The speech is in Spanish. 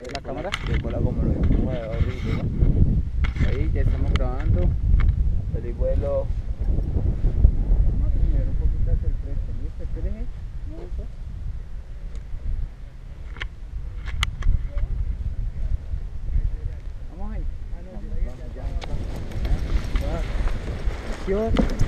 la cámara. Recuerda cómo lo mueve horrible, ¿no? Ahí ya estamos grabando. El vuelo. Vamos a mirar un poquito hacia el frente. ¿Listo? Espérenme. Un. Vamos ahí. Vamos, vamos, ya. Acción.